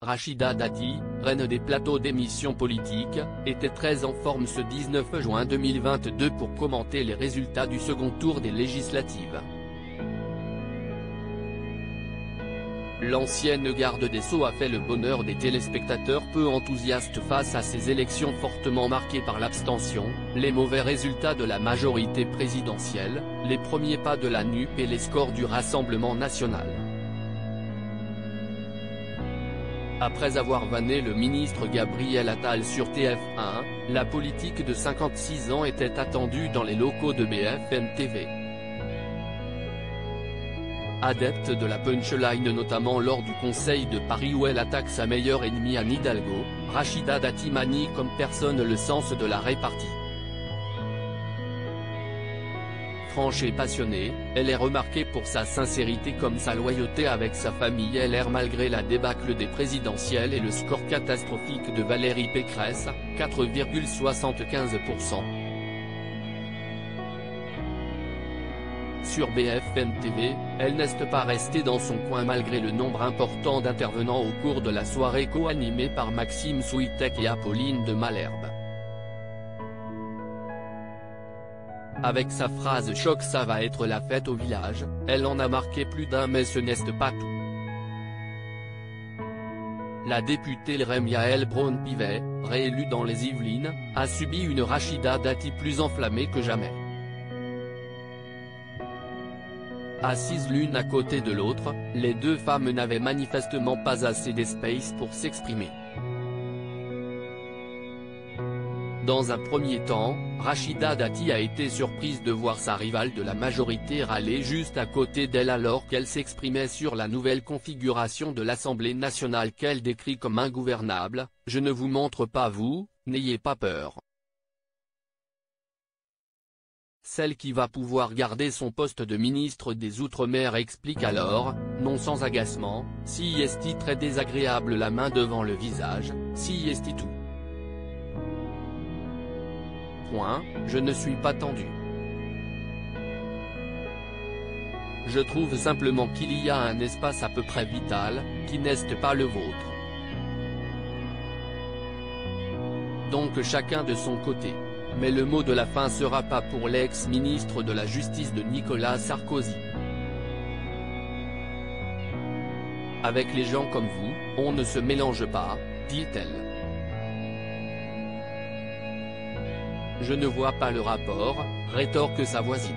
Rachida Dati, reine des plateaux d'émissions politiques, était très en forme ce 19 juin 2022 pour commenter les résultats du second tour des législatives. L'ancienne garde des Sceaux a fait le bonheur des téléspectateurs peu enthousiastes face à ces élections fortement marquées par l'abstention, les mauvais résultats de la majorité présidentielle, les premiers pas de la NUP et les scores du Rassemblement national. Après avoir vanné le ministre Gabriel Attal sur TF1, la politique de 56 ans était attendue dans les locaux de BFM TV. Adepte de la punchline notamment lors du Conseil de Paris où elle attaque sa meilleure ennemie Anne Hidalgo, Rachida Dati manie comme personne le sens de la répartie. Franche et passionnée, elle est remarquée pour sa sincérité comme sa loyauté avec sa famille LR malgré la débâcle des présidentielles et le score catastrophique de Valérie Pécresse, 4,75%. Sur BFM TV, elle n'est pas restée dans son coin malgré le nombre important d'intervenants au cours de la soirée co-animée par Maxime Souitek et Apolline de Malherbe. Avec sa phrase choc ça va être la fête au village, elle en a marqué plus d'un mais ce n'est pas tout. La députée Lrem Yael Braun-Pivet, réélue dans les Yvelines, a subi une Rachida Dati plus enflammée que jamais. Assises l'une à côté de l'autre, les deux femmes n'avaient manifestement pas assez d'espace pour s'exprimer. Dans un premier temps, Rachida Dati a été surprise de voir sa rivale de la majorité râler juste à côté d'elle alors qu'elle s'exprimait sur la nouvelle configuration de l'Assemblée nationale qu'elle décrit comme ingouvernable, « Je ne vous montre pas vous, n'ayez pas peur ». Celle qui va pouvoir garder son poste de ministre des Outre-mer explique alors, non sans agacement, si est très désagréable la main devant le visage, si est tout. Je ne suis pas tendu. Je trouve simplement qu'il y a un espace à peu près vital, qui n'est pas le vôtre. Donc chacun de son côté. Mais le mot de la fin sera pas pour l'ex-ministre de la Justice de Nicolas Sarkozy. Avec les gens comme vous, on ne se mélange pas, dit-elle. Je ne vois pas le rapport, rétorque sa voisine.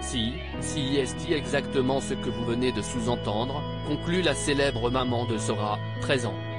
Si, si est exactement ce que vous venez de sous-entendre, conclut la célèbre maman de Sora, 13 ans.